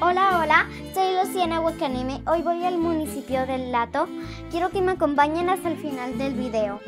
Hola, hola, soy Luciana Huacanime. Hoy voy al municipio del Lato. Quiero que me acompañen hasta el final del video.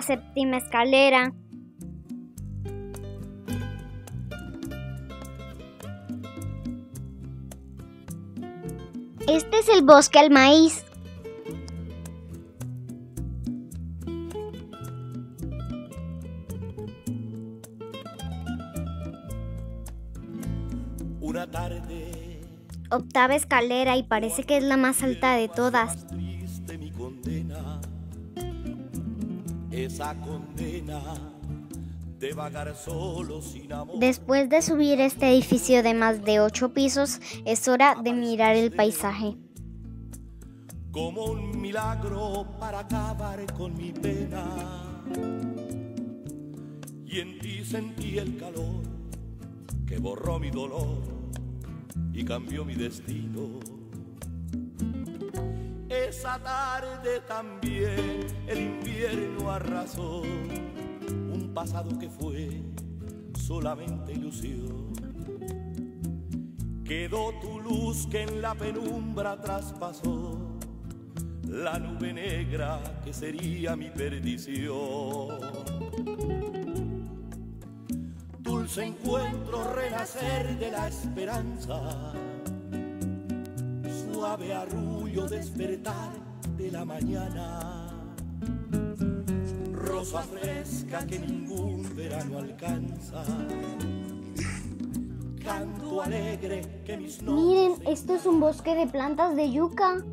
La séptima escalera. Este es el bosque al maíz. Una tarde Octava escalera y parece que es la más alta de todas. Esa condena de vagar solo sin amor. Después de subir este edificio de más de 8 pisos, es hora de mirar el paisaje. como un milagro para acabar con mi pena. Y en ti sentí el calor que borró mi dolor y cambió mi destino. Esa tarde también el invierno arrasó un pasado que fue solamente ilusión. Quedó tu luz que en la penumbra traspasó la nube negra que sería mi perdición. dulce encuentro, renacer de la esperanza, suave arrullo, despertar de la mañana, rosa fresca que ningún verano alcanza. Canto alegre que mis Miren, esto es un bosque de plantas de yuca.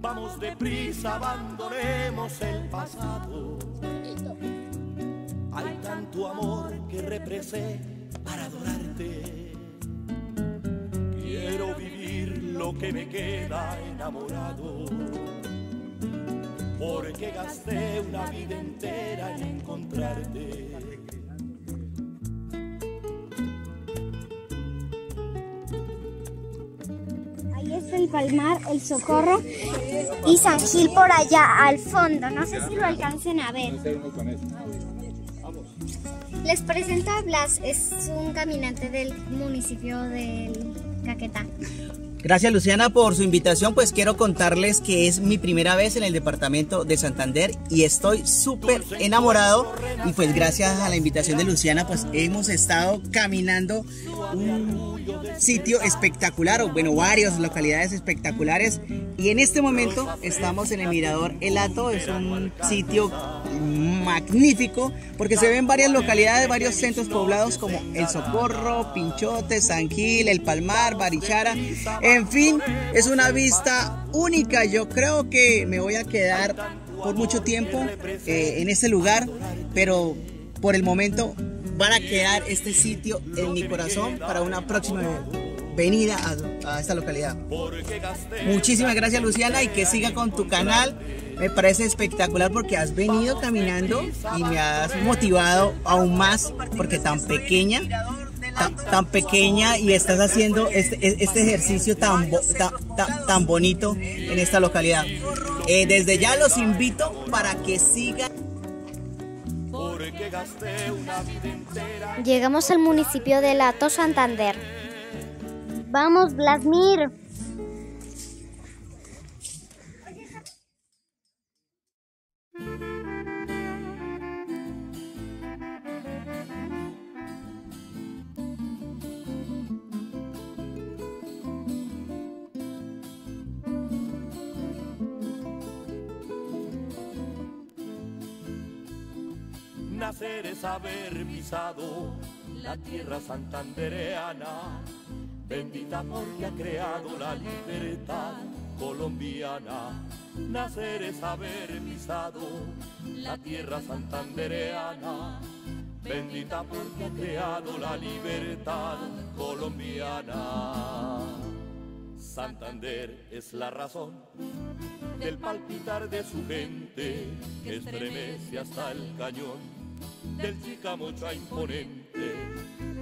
Vamos deprisa, abandonemos el pasado. Hay tanto amor que represé para adorarte. Lo que me queda enamorado. Porque gasté una vida entera en encontrarte. Ahí está el Palmar, el Socorro y San Gil por allá al fondo. No sé si lo alcancen a ver. Les presento a Blas, es un caminante del municipio del Caquetá. Gracias Luciana por su invitación, pues quiero contarles que es mi primera vez en el departamento de Santander y estoy súper enamorado. Y pues gracias a la invitación de Luciana pues hemos estado caminando un sitio espectacular o bueno varias localidades espectaculares. Y en este momento estamos en el Mirador El Hato, es un sitio magnífico porque se ven varias localidades, varios centros poblados como El Socorro, Pinchote, San Gil, El Palmar, Barichara, en fin, es una vista única. Yo creo que me voy a quedar por mucho tiempo eh, en este lugar, pero por el momento van a quedar este sitio en mi corazón para una próxima venida a, esta localidad. Muchísimas gracias Luciana y que siga con tu canal. Me parece espectacular porque has venido caminando y me has motivado aún más porque tan pequeña, tan, pequeña y estás haciendo este, este ejercicio tan, bonito en esta localidad. Eh, desde ya los invito para que sigan. Llegamos al municipio de Lato, Santander. Vamos, Blasmir. Nacer es haber pisado la tierra santandereana, bendita porque ha creado la libertad colombiana. Nacer es haber pisado la tierra santandereana, bendita porque ha creado la libertad colombiana. Santander es la razón del palpitar de su gente, que estremece hasta el cañón del chicamocha imponente,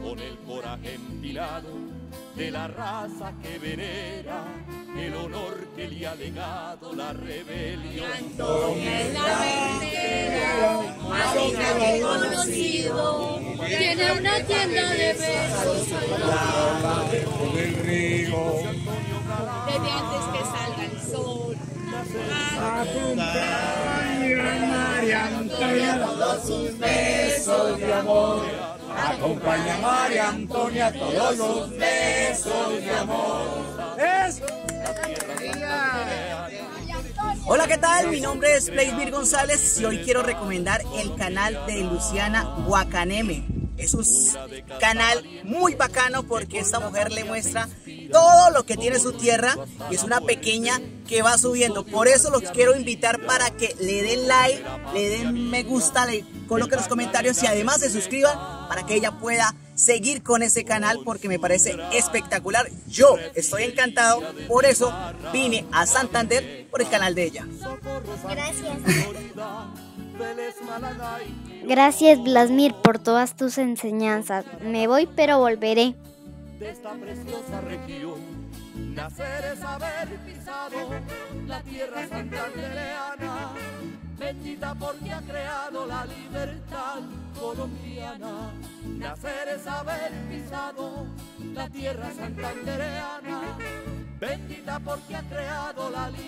con el coraje empilado de la raza que venera el honor que le ha legado la rebelión. Antonia es la verdadera, así conocido, tiene una tienda de besos con el río. Desde antes que salga el sol. Acompaña a María Antonia todos sus besos de amor. Acompaña a María Antonia todos sus besos de amor. Es Hola, ¿qué tal? Mi nombre es Blaismir González y hoy quiero recomendar el canal de Luciana Guacaneme. Es un canal muy bacano porque esta mujer le muestra todo lo que tiene su tierra y es una pequeña que va subiendo. Por eso los quiero invitar para que le den like, le den me gusta, le coloquen los comentarios y además se suscriban para que ella pueda seguir con ese canal porque me parece espectacular. Yo estoy encantado, por eso vine a Santander por el canal de ella. Gracias. Gracias, Blasmir, por todas tus enseñanzas. Me voy, pero volveré. De esta preciosa región, nacer es haber pisado la tierra santandereana, bendita porque ha creado la libertad colombiana. Nacer es haber pisado la tierra santandereana, bendita porque ha creado la libertad.